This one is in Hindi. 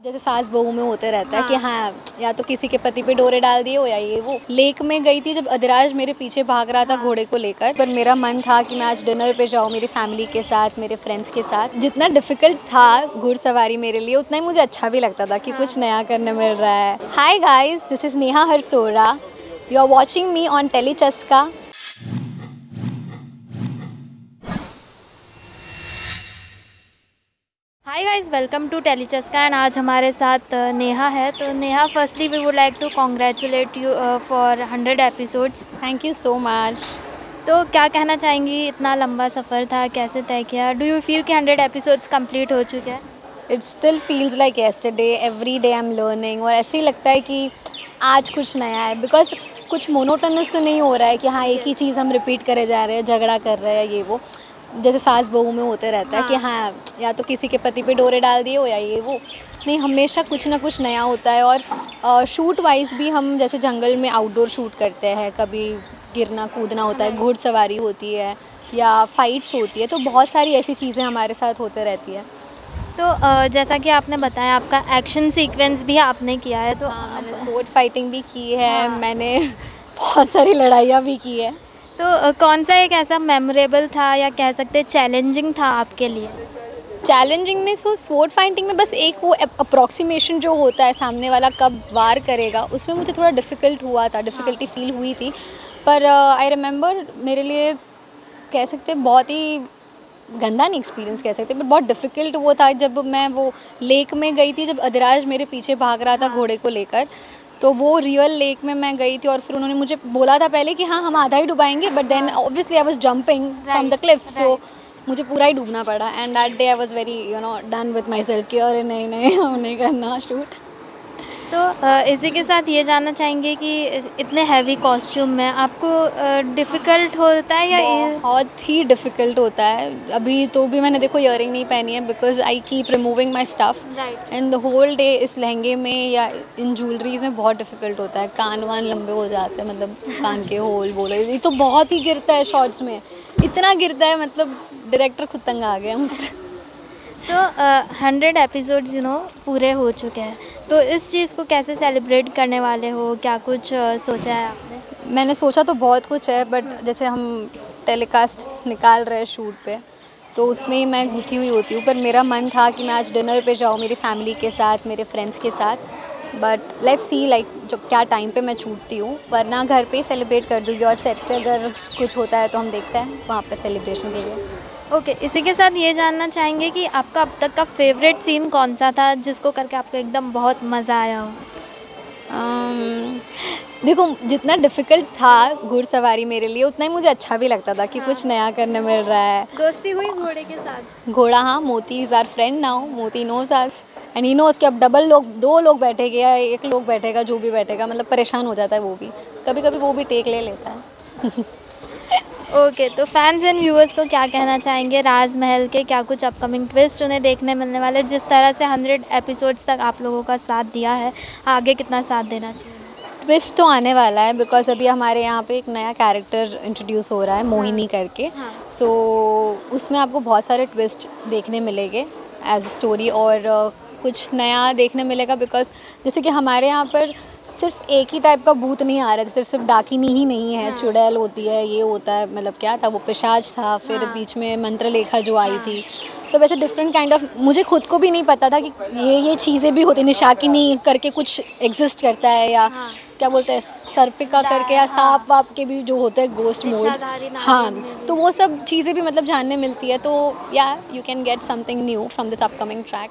जैसे सास बहू में होते रहता हाँ। है कि हाँ। या तो किसी के पति पे डोरे डाल दिए हो या ये वो। लेक में गई थी जब अधिराज मेरे पीछे भाग रहा था घोड़े को लेकर पर मेरा मन था कि मैं आज डिनर पे जाऊँ मेरी फैमिली के साथ मेरे फ्रेंड्स के साथ। जितना डिफ़िकल्ट था घुड़सवारी मेरे लिए उतना ही मुझे अच्छा भी लगता था कि हाँ। कुछ नया करने मिल रहा है। Hi guys this is Neha Harsora you are watching me on Tellychaska hi guys welcome to Tellychaska and आज हमारे साथ नेहा है। तो Neha firstly we would like to congratulate you for hundred episodes thank you so much तो क्या कहना चाहेंगी? इतना लंबा सफ़र था कैसे तय किया? डू यू फील कि हंड्रेड एपिसोड्स कंप्लीट हो चुके हैं? It still feels like yesterday every day I am learning और ऐसे ही लगता है कि आज कुछ नया है। बिकॉज़ कुछ मोनोटनस तो नहीं हो रहा है कि हाँ एक ही चीज़ हम रिपीट करे जा रहे हैं झगड़ा कर रहे हैं ये वो। जैसे सास बहू में होते रहता हाँ। है कि हाँ। या तो किसी के पति पे डोरे डाल दिए हो या ये वो। नहीं हमेशा कुछ ना कुछ नया होता है और आ, शूट वाइज भी हम जैसे जंगल में आउटडोर शूट करते हैं। कभी गिरना कूदना होता है घुड़सवारी होती है या फाइट्स होती है तो बहुत सारी ऐसी चीज़ें हमारे साथ होते रहती है। तो जैसा कि आपने बताया आपका एक्शन सीक्वेंस भी आपने किया है तो हाँ मैंने स्वॉर्ड फाइटिंग भी की है हाँ। मैंने बहुत सारी लड़ाइयाँ भी की है। तो कौन सा एक ऐसा मेमोरेबल था या कह सकते चैलेंजिंग था आपके लिए? चैलेंजिंग में सो स्वॉर्ड फाइटिंग में बस एक वो अप्रॉक्सीमेशन जो होता है सामने वाला कब वार करेगा उसमें मुझे थोड़ा डिफ़िकल्ट हुआ था डिफ़िकल्टी फील हुई थी। पर आई रिमेंबर मेरे लिए कह सकते बहुत ही गंदा नहीं एक्सपीरियंस कह सकते बट बहुत डिफ़िकल्ट वो था जब मैं वो लेक में गई थी जब अधिराज मेरे पीछे भाग रहा था घोड़े को लेकर। तो वो रियल लेक में मैं गई थी और फिर उन्होंने मुझे बोला था पहले कि हाँ हम आधा ही डुबाएँगे but then obviously I was jumping from the cliff so मुझे पूरा ही डूबना पड़ा. And that day I was very you know done with myself कि अरे नहीं नहीं हम नहीं करना शूट तो इसी के साथ ये जानना चाहेंगे कि इतने हैवी कॉस्ट्यूम में आपको डिफ़िकल्ट होता है या बहुत ही डिफ़िकल्ट होता है। अभी तो भी मैंने देखो इयर नहीं पहनी है because I keep removing my stuff. And the whole day इस लहंगे में या इन ज्वेलरीज में बहुत डिफ़िकल्ट होता है। कान वान लंबे हो जाते हैं मतलब कान के होल बोलो। ये तो बहुत ही गिरता है शॉर्ट्स में। इतना गिरता है मतलब डायरेक्टर खुद तंग आ गया मुझसे। तो हंड्रेड एपिसोड्स यू नो पूरे हो चुके हैं। तो इस चीज़ को कैसे सेलिब्रेट करने वाले हो? क्या कुछ अ, सोचा है आपने? मैंने सोचा तो बहुत कुछ है बट जैसे हम टेलीकास्ट निकाल रहे हैं शूट पे तो उसमें ही मैं गुथी हुई होती हूँ। पर मेरा मन था कि मैं आज डिनर पे जाऊँ मेरी फैमिली के साथ मेरे फ्रेंड्स के साथ। बट लेट्स सी लाइक जो क्या टाइम पे मैं छूटती हूँ। वरना घर पे ही सेलिब्रेट कर दूँगी। और सेट पे अगर कुछ होता है तो हम देखते हैं वहाँ पे सेलिब्रेशन के लिए। ओके okay, इसी के साथ ये जानना चाहेंगे कि आपका अब तक का फेवरेट सीन कौन सा था जिसको करके आपको एकदम बहुत मज़ा आया हो? अम्म, देखो जितना डिफ़िकल्ट था घुड़सवारी मेरे लिए उतना ही मुझे अच्छा भी लगता था कि हाँ। कुछ नया करने मिल रहा है। दोस्ती हुई घोड़े के साथ? घोड़ा हाँ Moti is our friend now Moti knows us and he knows कि अब डबल लोग दो लोग बैठेंगे या एक लोग बैठेगा जो भी बैठेगा मतलब परेशान हो जाता है वो भी। कभी कभी वो भी टेक ले लेता है। ओके तो फैंस एंड व्यूअर्स को क्या कहना चाहेंगे? राजमहल के क्या कुछ अपकमिंग ट्विस्ट उन्हें देखने मिलने वाले? जिस तरह से हंड्रेड एपिसोड्स तक आप लोगों का साथ दिया है आगे कितना साथ देना चाहिए? ट्विस्ट तो आने वाला है बिकॉज़ अभी हमारे यहाँ पे एक नया कैरेक्टर इंट्रोड्यूस हो रहा है मोहिनी करके। हाँ। सो उसमें आपको बहुत सारे ट्विस्ट देखने मिलेंगे एज स्टोरी और uh, कुछ नया देखने मिलेगा बिकॉज़ जैसे कि हमारे यहाँ पर सिर्फ़ एक ही टाइप का भूत नहीं आ रहा था सिर्फ़ सिर्फ़ डाकिनी ही नहीं है चुड़ैल होती है ये होता है मतलब क्या था वो पिशाच था फिर हाँ। बीच में मंत्रलेखा जो आई थी। सो वैसे डिफरेंट काइंड ऑफ़ मुझे खुद को भी नहीं पता था कि ये ये चीज़ें भी होती निशाकिनी करके कुछ एग्जिस्ट करता है या हाँ। क्या बोलते हैं सर्पिका करके या सांप वाप के भी जो होते हैं गोस्ट मोड हाँ तो वो सब चीज़ें भी मतलब जानने मिलती है तो या you can get something new from this upcoming track